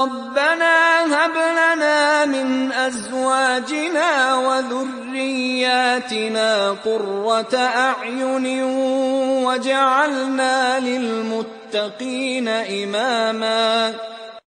رَبَّنَا هَبْ لَنَا مِنْ أَزْوَاجِنَا وَذُرِّيَّاتِنَا قُرَّةَ أَعْيُنٍ وَاجْعَلْنَا لِلْمُتَّقِينَ إِمَامًا